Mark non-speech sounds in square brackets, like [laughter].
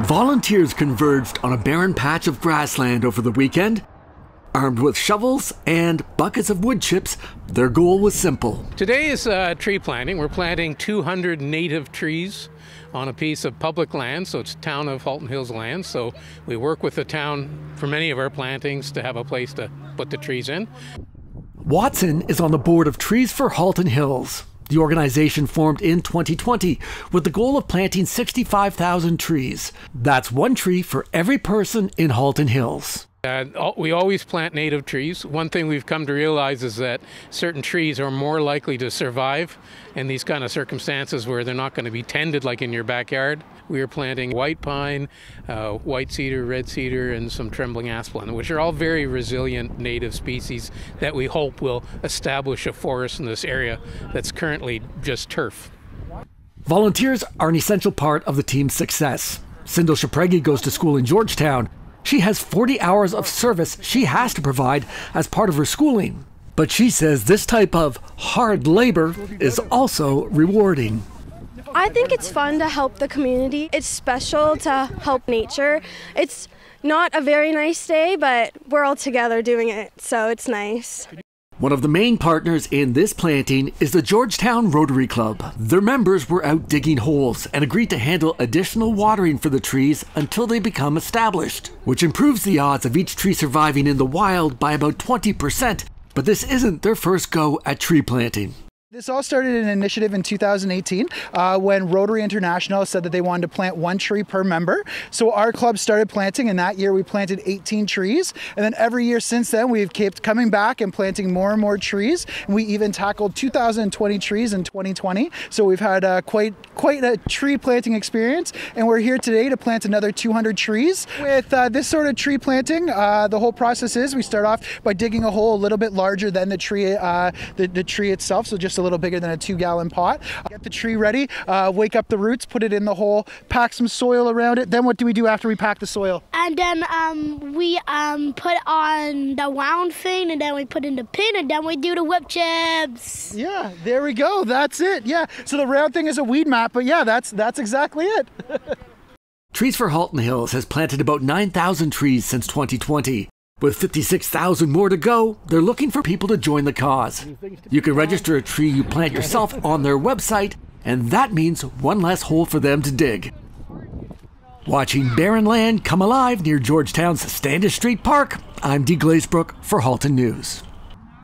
Volunteers converged on a barren patch of grassland over the weekend. Armed with shovels and buckets of wood chips, their goal was simple. Today is uh, tree planting. We're planting 200 native trees on a piece of public land, so it's town of Halton Hills land. So we work with the town for many of our plantings to have a place to put the trees in. Watson is on the board of Trees for Halton Hills. The organization formed in 2020 with the goal of planting 65,000 trees. That's one tree for every person in Halton Hills. We always plant native trees. One thing we've come to realize is that certain trees are more likely to survive in these kind of circumstances where they're not going to be tended like in your backyard. We are planting white pine, uh, white cedar, red cedar, and some trembling aspen, which are all very resilient native species that we hope will establish a forest in this area that's currently just turf. Volunteers are an essential part of the team's success. Sindel Shapregi goes to school in Georgetown she has 40 hours of service she has to provide as part of her schooling. But she says this type of hard labor is also rewarding. I think it's fun to help the community. It's special to help nature. It's not a very nice day, but we're all together doing it, so it's nice. One of the main partners in this planting is the Georgetown Rotary Club. Their members were out digging holes and agreed to handle additional watering for the trees until they become established, which improves the odds of each tree surviving in the wild by about 20%. But this isn't their first go at tree planting. This all started an initiative in 2018 uh, when Rotary International said that they wanted to plant one tree per member. So our club started planting, and that year we planted 18 trees. And then every year since then, we've kept coming back and planting more and more trees. And we even tackled 2,020 trees in 2020. So we've had uh, quite quite a tree planting experience. And we're here today to plant another 200 trees. With uh, this sort of tree planting, uh, the whole process is we start off by digging a hole a little bit larger than the tree uh, the, the tree itself. So just a little bigger than a two gallon pot. Get the tree ready, uh, wake up the roots, put it in the hole, pack some soil around it. Then what do we do after we pack the soil? And then um, we um, put on the wound thing and then we put in the pin and then we do the whip chips. Yeah, there we go. That's it. Yeah. So the round thing is a weed mat, but yeah, that's that's exactly it. [laughs] Trees for Halton Hills has planted about 9,000 trees since 2020. With 56,000 more to go, they're looking for people to join the cause. You can register a tree you plant yourself on their website, and that means one less hole for them to dig. Watching barren land come alive near Georgetown's Standish Street Park, I'm Dee Glazebrook for Halton News.